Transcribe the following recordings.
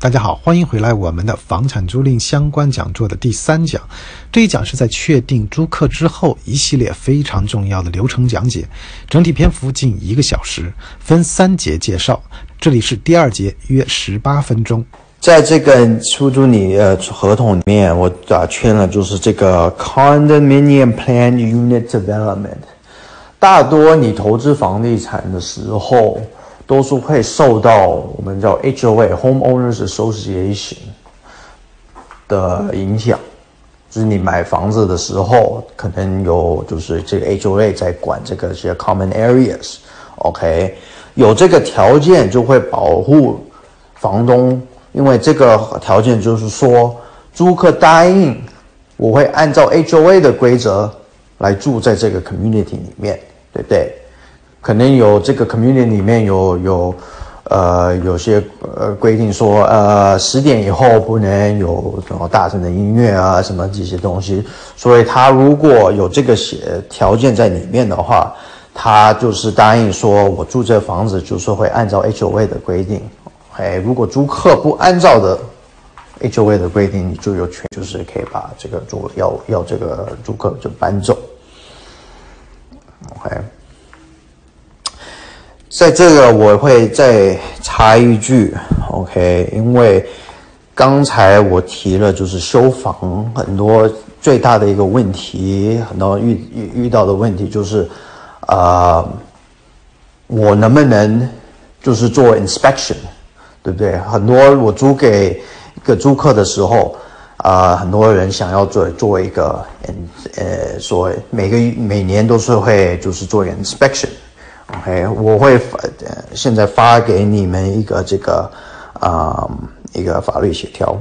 大家好，欢迎回来我们的房产租赁相关讲座的第三讲。这一讲是在确定租客之后一系列非常重要的流程讲解，整体篇幅近一个小时，分三节介绍。这里是第二节，约十八分钟。在这个出租你呃合同里面，我打圈了，就是这个 condominium plan unit development。大多你投资房地产的时候。都是会受到我们叫 HOA（Homeowners Association） 的影响，就是你买房子的时候，可能有就是这个 HOA 在管这个些 common areas，OK，有这个条件就会保护房东，因为这个条件就是说，租客答应我会按照 HOA 的规则来住在这个 community 里面，对不对？可能有这个 community 里面有有，呃，有些呃规定说，呃，十点以后不能有什么大声的音乐啊，什么这些东西。所以他如果有这个写条件在里面的话，他就是答应说，我住这房子就是会按照 HOA 的规定。哎，如果租客不按照的 HOA 的规定，你就有权就是可以把这个租要要这个租客就搬走。OK。在这个我会再插一句，OK，因为刚才我提了，就是修房很多最大的一个问题，很多遇遇遇到的问题就是，啊，我能不能就是做 inspection，对不对？很多我租给一个租客的时候，啊，很多人想要做做一个，呃，说每个每年都是会就是做 inspection。OK，我会发，现在发给你们一个这个啊一个法律协调。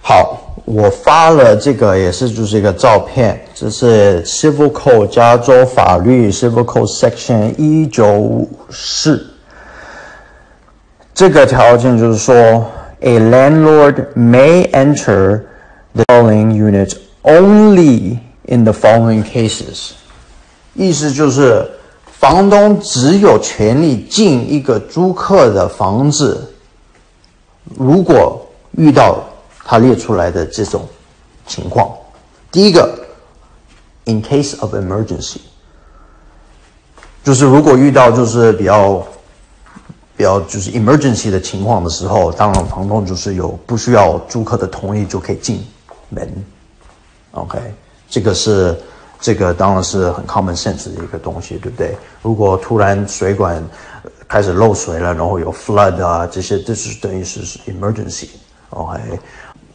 好，我发了这个也是就是一个照片，这是 Civil Code 加州法律 Civil Code Section 一九五四。这个条件就是说，A landlord may enter the dwelling unit only in the following cases。意思就是。房东只有权利进一个租客的房子，如果遇到他列出来的这种情况，第一个，in case of emergency，就是如果遇到就是比较比较就是 emergency 的情况的时候，当然房东就是有不需要租客的同意就可以进门，OK，这个是。这个当然是很 common sense 的一个东西，对不对？如果突然水管开始漏水了，然后有 flood 啊，这些这是等于是 emergency。OK，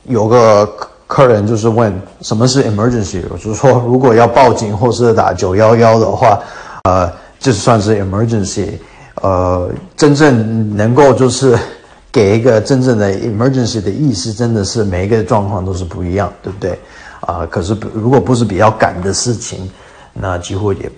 有个客人就是问什么是 emergency，就是说如果要报警或是打九幺幺的话，呃，这算是 emergency。呃，真正能够就是给一个真正的 emergency 的意思，真的是每一个状况都是不一样，对不对？啊，可是如果不是比较赶的事情，那几乎也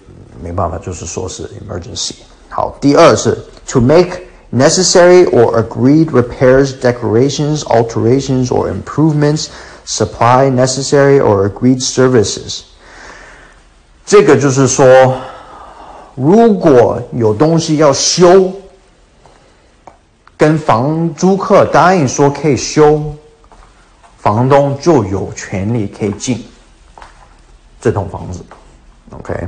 没办法，就是说是 emergency。好，第二是 to make necessary or agreed repairs, decorations, alterations or improvements, supply necessary or agreed services。这个就是说，如果有东西要修，跟房租客答应说可以修。 房东就有权利可以进这栋房子，OK。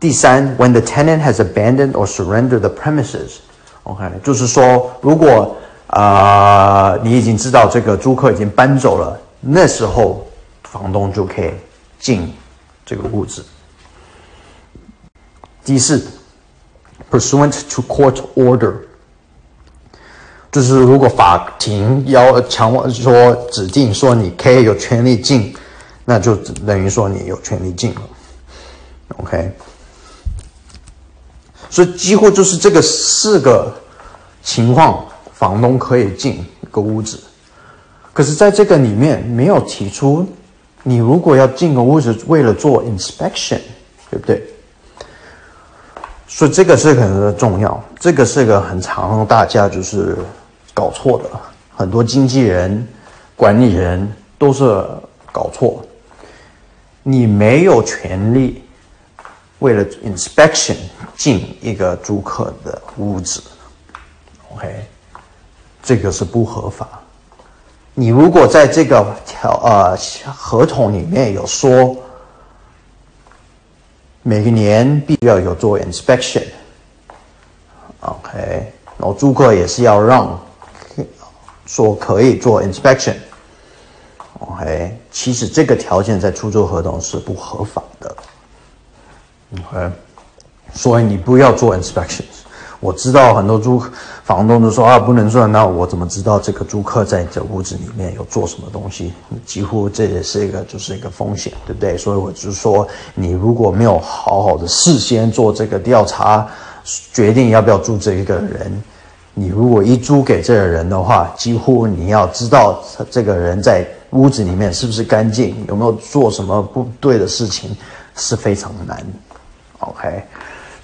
第三，When the tenant has abandoned or surrendered the premises，OK，就是说，如果啊你已经知道这个租客已经搬走了，那时候房东就可以进这个屋子。第四，Pursuant to court order。就是如果法庭要强说指定说你可以有权利进，那就等于说你有权利进了，OK。所以几乎就是这个四个情况，房东可以进一个屋子。可是在这个里面没有提出，你如果要进个屋子，为了做 inspection，对不对？所以这个是很重要，这个是个很常大家就是。搞错的很多经纪人、管理人都是搞错。你没有权利为了 inspection 进一个租客的屋子，OK？这个是不合法。你如果在这个条呃合同里面有说，每个年必须要有做 inspection，OK，然后租客也是要让说可以做 inspection，OK，其实这个条件在出租合同是不合法的，OK，所以你不要做 inspection。我知道很多租房东都说啊不能做，那我怎么知道这个租客在这屋子里面有做什么东西？几乎这也是一个就是一个风险，对不对？所以我就说，你如果没有好好的事先做这个调查，决定要不要住这一个人，你如果一租给这个人的话，几乎你要知道他这个人在屋子里面是不是干净，有没有做什么不对的事情，是非常难。OK。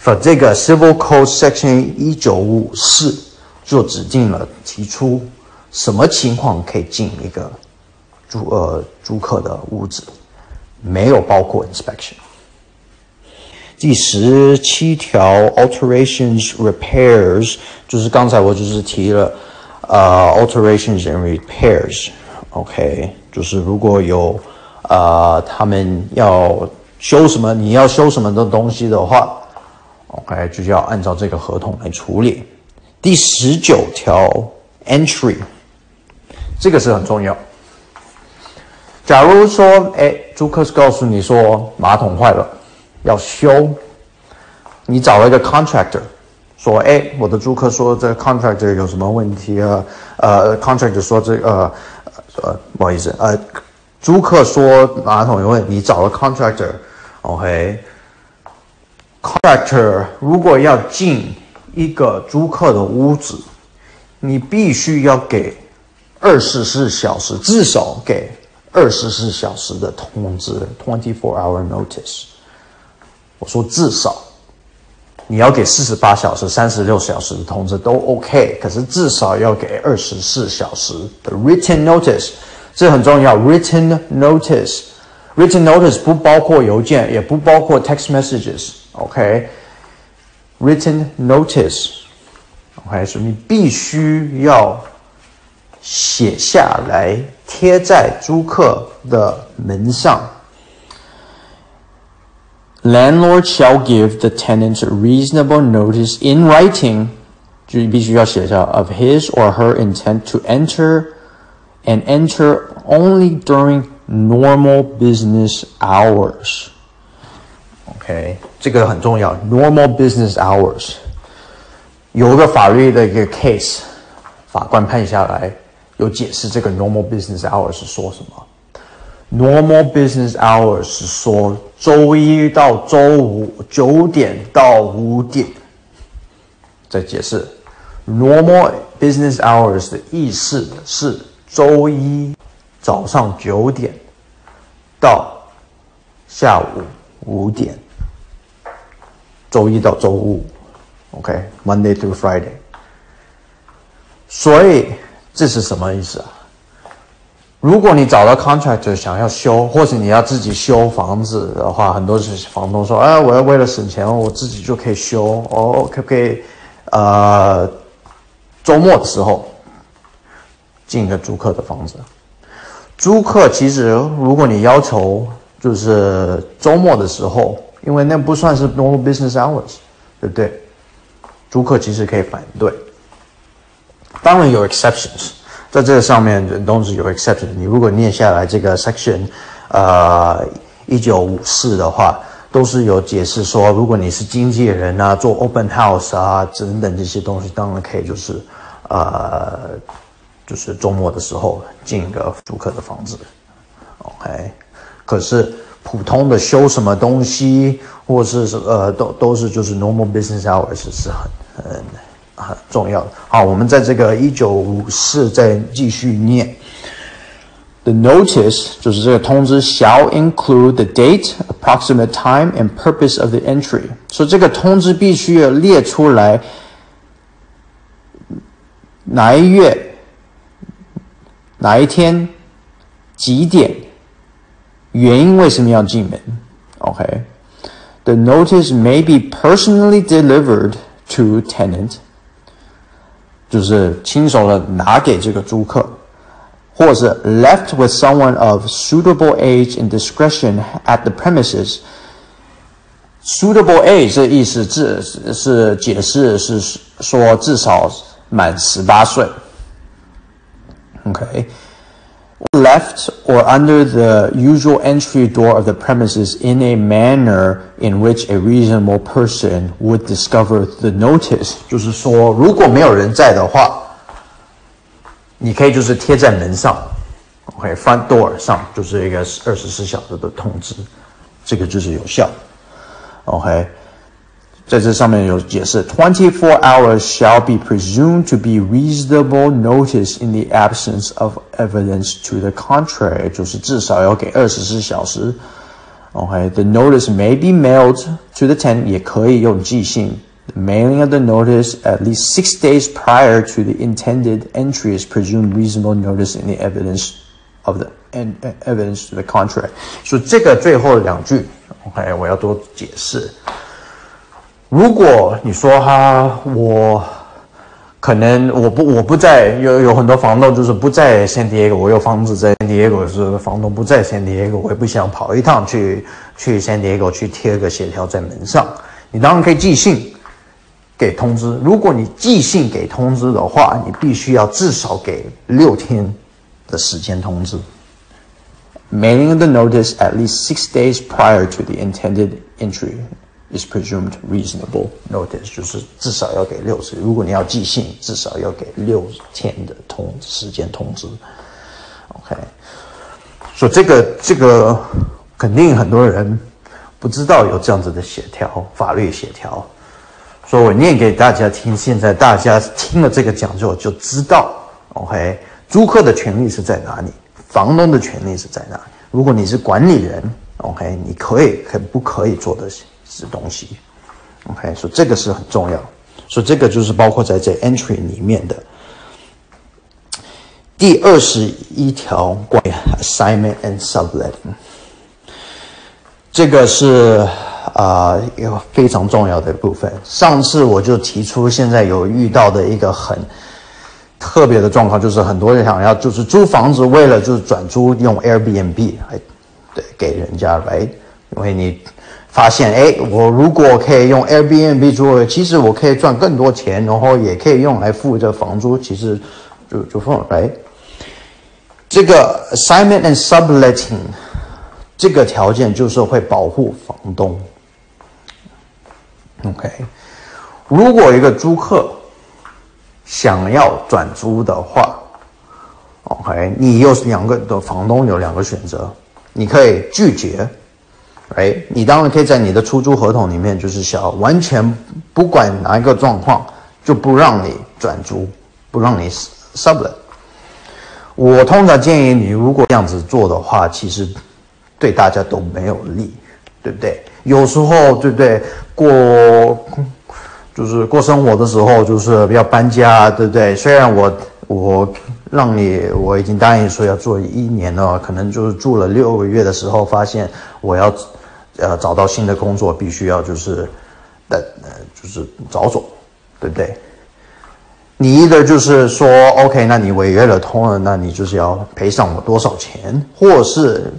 for 这个 Civil Code Section 一九五四就指定了提出什么情况可以进一个租呃租客的屋子，没有包括 inspection。第十七条 alterations repairs 就是刚才我就是提了呃 alterations and repairs，OK，就是如果有呃他们要修什么，你要修什么的东西的话。OK，就要按照这个合同来处理。第十九条 Entry，这个是很重要。假如说，哎，租客是告诉你说马桶坏了，要修，你找了一个 Contractor，说，哎，我的租客说这 Contractor 有什么问题啊？呃，Contractor 说这个，呃，不好意思，呃，租客说马桶有问题，你找了 Contractor，OK。Contractor 如果要进一个租客的屋子，你必须要给二十四小时，至少给二十四小时的通知 （twenty-four hour notice）。我说至少，你要给四十八小时、三十六小时的通知都 OK，可是至少要给二十四小时的 written notice，这很重要。written notice，written notice 不包括邮件，也不包括 text messages。OK，written notice，OK，所以你必须要写下来，贴在租客的门上。Landlord shall give the tenant reasonable notice in writing，就必须要写下 of his or her intent to enter and enter only during normal business hours。OK，这个很重要。Normal business hours，有一个法律的一个 case，法官判下来有解释这个 normal business hours 是说什么。 Normal business hours 说周一到周五九点到五点。再解释，normal business hours 的意思是周一早上九点到下午五点。周一到周五，OK，Monday to Friday。所以这是什么意思啊？如果你找到 contractor 想要修，或者你要自己修房子的话，很多是房东说：“哎，我要为了省钱，我自己就可以修。”哦，可不可以？呃，周末的时候进一个租客的房子。租客其实，如果你要求就是周末的时候。因为那不算是 normal business hours，对不对？租客其实可以反对。当然有 exceptions，在这个上面都是有 exception。你如果念下来这个 section，呃，一九五四的话，都是有解释说，如果你是经纪人啊，做 open house 啊，等等这些东西，当然可以就是，呃，就是周末的时候进一个租客的房子，OK。可是。普通的修什么东西，或是呃，都都是就是 normal business hours 是很很很重要的。好，我们在这个一九五四再继续念。The notice 就是这个通知 shall include the date, approximate time, and purpose of the entry。所以这个通知必须要列出来哪一月、哪一天、几点。原因为什么要进门？OK，the notice may be personally delivered to tenant。 就是亲手的拿给这个租客，或者是 left with someone of suitable age and discretion at the premises。suitable age 这意思至是解释是说至少满十八岁。OK。left or under the usual entry door of the premises in a manner in which a reasonable person would discover the notice，就是说，如果没有人在的话，你可以就是贴在门上，OK，front door 上就是一个二十四小时的通知，这个就是有效，OK。 在这上面有解释，twenty-four hours shall be presumed to be reasonable notice in the absence of evidence to the contrary，就是至少要给二十四小时。OK，the notice may be mailed to the tenant，也可以用寄信。The mailing of the notice at least six days prior to the intended entry is presumed reasonable notice in the evidence of the and evidence to the contrary。所以这个最后两句，OK，我要多解释。 如果你说哈、我可能我不我不在，有有很多房东就是不在 San Diego，我有房子在 San Diego，是房东不在 San Diego，我也不想跑一趟去去 San Diego 去贴个协调在门上。你当然可以寄信给通知。如果你寄信给通知的话，你必须要至少给六天的时间通知。Mailing the notice at least six days prior to the intended entry is presumed reasonable notice，就是至少要给六十。如果你要寄信，至少要给六天的通时间通知。OK，所以这个这个肯定很多人不知道有这样子的协调法律协调，所以我念给大家听。现在大家听了这个讲座就知道，OK，租客的权利是在哪里，房东的权利是在哪里。如果你是管理人，OK，你可以可不可以做的？东西，OK，所以这个是很重要，所以这个就是包括在这 entry 里面的第二十一条关于 assignment and subletting，这个是啊一个非常重要的部分。上次我就提出，现在有遇到的一个很特别的状况，就是很多人想要就是租房子，为了就是转租用 Airbnb 对给人家来，因为你。发现哎，我如果可以用 Airbnb 租，其实我可以赚更多钱，然后也可以用来付这房租，其实就就放来。这个 assignment and subletting 这个条件就是会保护房东。OK，如果一个租客想要转租的话，OK，你有两个的房东有两个选择，你可以拒绝。哎，你当然可以在你的出租合同里面，就是想完全不管哪一个状况，就不让你转租，不让你 sublet。我通常建议你，如果这样子做的话，其实对大家都没有利，对不对？有时候，对不对？过就是过生活的时候，就是要搬家，对不对？虽然我我让你，我已经答应说要做一年了，可能就是住了六个月的时候，发现我要。呃，找到新的工作必须要就是，呃呃，就是早走，对不对？你一个就是说，OK，那你违约了，通了，那你就是要赔偿我多少钱？或是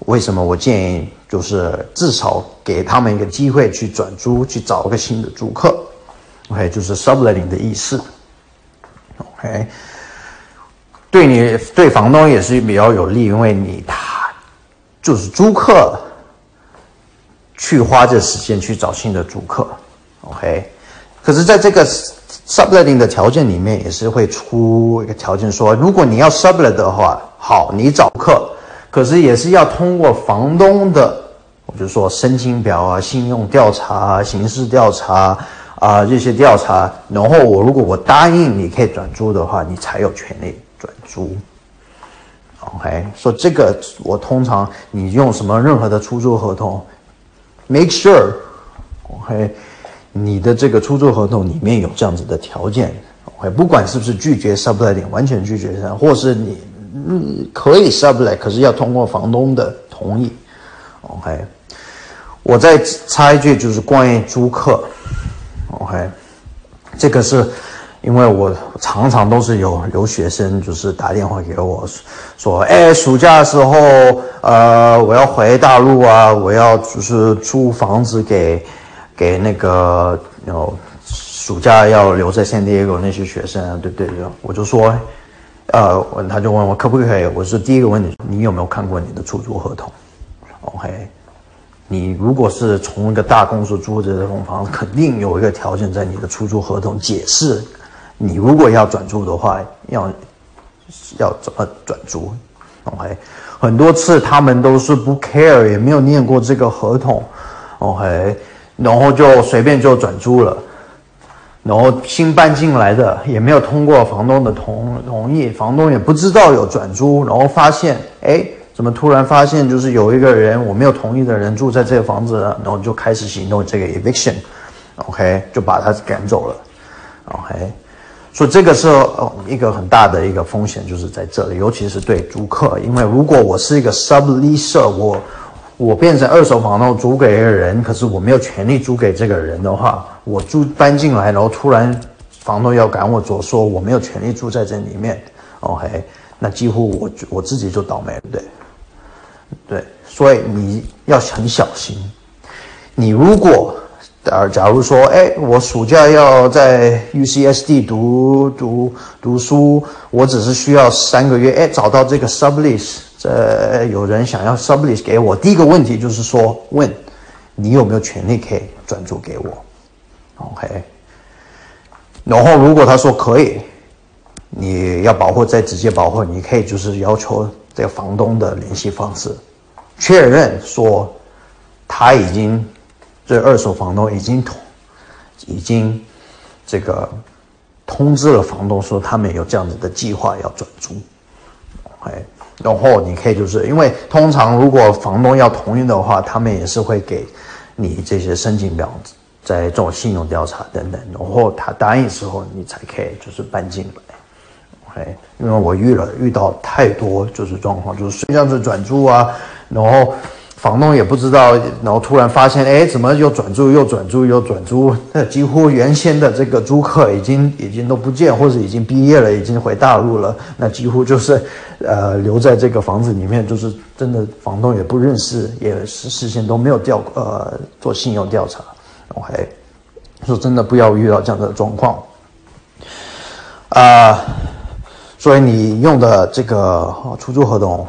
为什么我建议就是至少给他们一个机会去转租，去找个新的租客？OK，就是 subletting 的意思。OK，对你对房东也是比较有利，因为你他就是租客。去花这时间去找新的租客，OK？可是，在这个 subletting 的条件里面，也是会出一个条件，说如果你要 sublet 的话，好，你找客，可是也是要通过房东的，我就说申请表啊、信用调查啊、刑事调查啊这些调查，然后我如果我答应你可以转租的话，你才有权利转租，OK？说这个我通常你用什么任何的出租合同。Make sure，OK，你的这个出租合同里面有这样子的条件，OK，不管是不是拒绝 subletting，完全拒绝或是你嗯可以 sublet，可是要通过房东的同意，OK。我再插一句，就是关于租客，OK，这个是因为我常常都是有留学生就是打电话给我说，哎，暑假的时候，呃，我要回大陆啊，我要就是租房子给给那个有暑假要留在圣地亚哥那些学生啊，对对对，我就说，呃，他就问我可不可以，我是第一个问题，你有没有看过你的出租合同？OK，你如果是从一个大公司租的这种房子，肯定有一个条件在你的出租合同解释。你如果要转租的话，要要怎么转租？OK，很多次他们都是不 care，也没有念过这个合同，OK，然后就随便就转租了，然后新搬进来的也没有通过房东的同同意，房东也不知道有转租，然后发现，哎，怎么突然发现就是有一个人我没有同意的人住在这个房子，然后就开始行动这个 eviction，OK，就把他赶走了，OK。所以这个是呃一个很大的一个风险，就是在这里，尤其是对租客，因为如果我是一个 subleaser，我我变成二手房东租给一个人，可是我没有权利租给这个人的话，我住搬进来，然后突然房东要赶我走，说我没有权利住在这里面，OK，那几乎我我自己就倒霉了，对，对，所以你要很小心，你如果。呃，假如说，哎，我暑假要在 UCSD 读读读书，我只是需要三个月，哎，找到这个 sublease，这有人想要 sublease 给我，第一个问题就是说，问你有没有权利可以转租给我，OK？然后如果他说可以，你要保护再直接保护，你可以就是要求这个房东的联系方式，确认说他已经。这二手房东已经通，已经这个通知了房东说他们有这样子的计划要转租，OK，然后你可以就是因为通常如果房东要同意的话，他们也是会给你这些申请表，在做信用调查等等，然后他答应之后，你才可以就是搬进来，OK，因为我遇了遇到太多就是状况，就是这样子转租啊，然后。房东也不知道，然后突然发现，哎，怎么又转租又转租又转租？那几乎原先的这个租客已经已经都不见，或者已经毕业了，已经回大陆了。那几乎就是，呃，留在这个房子里面，就是真的房东也不认识，也是事先都没有调呃做信用调查。OK，说真的，不要遇到这样的状况。啊，所以你用的这个出租合同。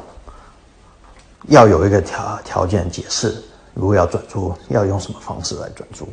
要有一个条条件解释，如果要转租，要用什么方式来转租？